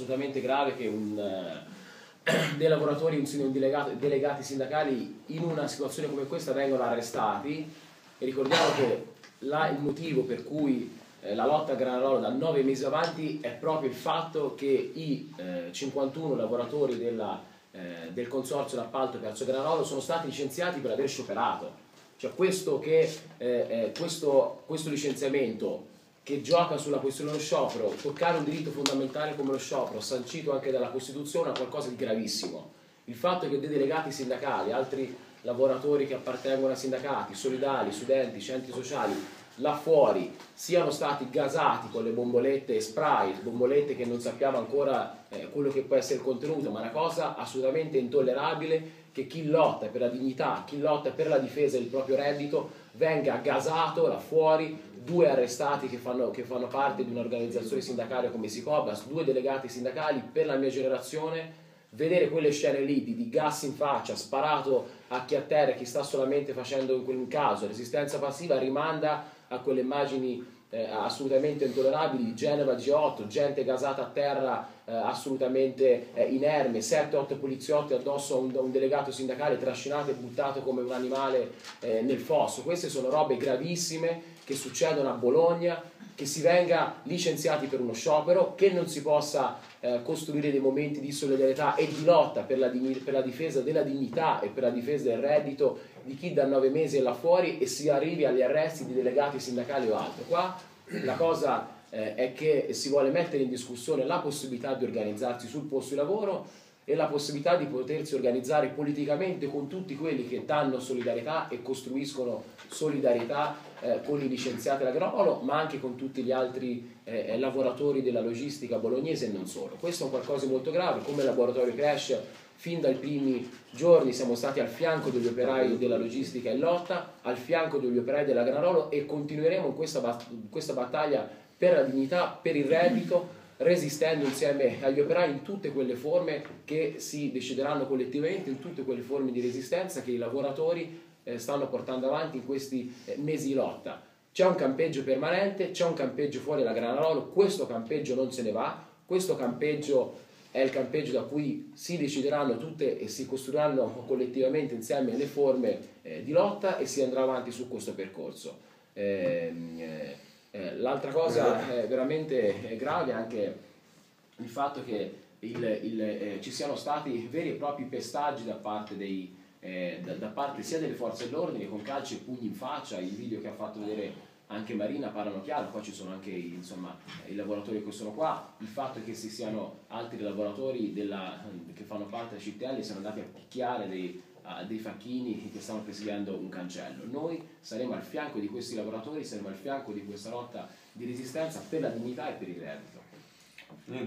assolutamente grave che un, eh, dei lavoratori, un, delegato, delegati sindacali in una situazione come questa vengono arrestati e ricordiamo che là il motivo per cui eh, la lotta a Granarolo da nove mesi avanti è proprio il fatto che i eh, 51 lavoratori della, eh, del consorzio d'appalto Piazza Granarolo sono stati licenziati per aver scioperato. Cioè questo, che, eh, eh, questo, questo licenziamento che gioca sulla questione dello sciopero, toccare un diritto fondamentale come lo sciopero, sancito anche dalla Costituzione, è qualcosa di gravissimo. Il fatto che dei delegati sindacali, altri lavoratori che appartengono a sindacati, solidali, studenti, centri sociali, là fuori siano stati gasati con le bombolette spray, bombolette che non sappiamo ancora eh, quello che può essere il contenuto, ma è una cosa assolutamente intollerabile che chi lotta per la dignità, chi lotta per la difesa del proprio reddito venga gasato là fuori due arrestati che fanno, che fanno parte di un'organizzazione sindacale come Sicobas, due delegati sindacali per la mia generazione, vedere quelle scene lì di, di gas in faccia, sparato a chi a terra, chi sta solamente facendo in quel caso resistenza passiva, rimanda a quelle immagini eh, assolutamente intollerabili Genova G8, gente gasata a terra eh, assolutamente eh, inerme, 7-8 poliziotti addosso a un, un, delegato sindacale trascinato e buttato come un animale eh, nel fosso. Queste sono robe gravissime che succedono a Bologna, che si venga licenziati per uno sciopero, che non si possa eh, costruire dei momenti di solidarietà e di lotta per la, per la, difesa della dignità e per la difesa del reddito di chi da nove mesi è là fuori e si arrivi agli arresti di delegati sindacali o altro. Qua la cosa eh, è che si vuole mettere in discussione la possibilità di organizzarsi sul posto di lavoro e la possibilità di potersi organizzare politicamente con tutti quelli che danno solidarietà e costruiscono solidarietà eh, con i licenziati all'agronolo, ma anche con tutti gli altri eh, eh, lavoratori della logistica bolognese e non solo. Questo è un qualcosa di molto grave, come laboratorio Crash fin dai primi giorni siamo stati al fianco degli operai della logistica in lotta, al fianco degli operai dell'agranarolo e continueremo in questa, questa battaglia per la dignità, per il reddito, resistendo insieme agli operai in tutte quelle forme che si decideranno collettivamente, in tutte quelle forme di resistenza che i lavoratori eh, stanno portando avanti in questi eh, mesi di lotta. C'è un campeggio permanente, c'è un campeggio fuori dalla Granarolo, questo campeggio non se ne va, questo campeggio è il campeggio da cui si decideranno tutte e si costruiranno collettivamente insieme le forme eh, di lotta e si andrà avanti su questo percorso. Ehm, eh, eh, l'altra cosa eh, veramente grave è anche il fatto che il, il, eh, ci siano stati veri e propri pestaggi da parte, dei, eh, da, da parte sia delle forze dell'ordine con calci e pugni in faccia, i video che ha fatto vedere anche Marina parlano chiaro, qua ci sono anche insomma, i lavoratori che sono qua, il fatto che ci siano altri lavoratori della, che fanno parte della CTL siano andati a picchiare dei, uh, dei facchini che stanno presidiando un cancello. Noi saremo al fianco di questi lavoratori, saremo al fianco di questa lotta di resistenza per la dignità e per il reddito. Noi